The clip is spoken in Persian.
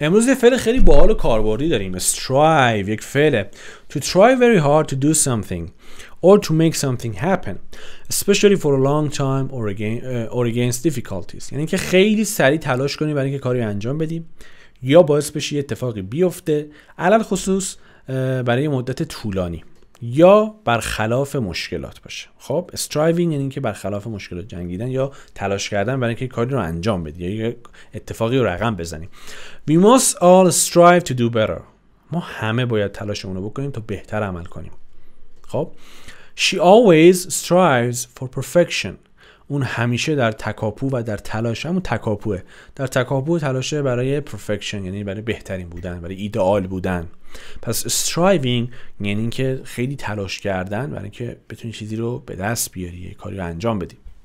امروز یه فعل خیلی باحال و کاربردی داریم. Strive یک فعله. To try very hard to do something or to make something happen especially for a long time or, again, uh, or against difficulties. یعنی که خیلی سریع تلاش کنی برای اینکه کاری انجام بدیم یا باعث بشه یه اتفاقی بیفته. علل خصوص برای مدت طولانی. یا برخلاف مشکلات باشه. خب استرایوینگ یعنی که برخلاف مشکلات جنگیدن یا تلاش کردن برای اینکه کاری رو انجام بدی یا اتفاقی رو رقم بزنیم we must all strive to do better. ما همه باید تلاشمون رو بکنیم تا بهتر عمل کنیم. خب she always strives for perfection. اون همیشه در تکاپو و در تلاش همون تکاپوه. در تکاپو تلاشه برای perfection یعنی برای بهترین بودن برای ایدئال بودن. پس striving یعنی اینکه خیلی تلاش کردن برای اینکه بتونی چیزی رو به دست بیاری کاری رو انجام بدی.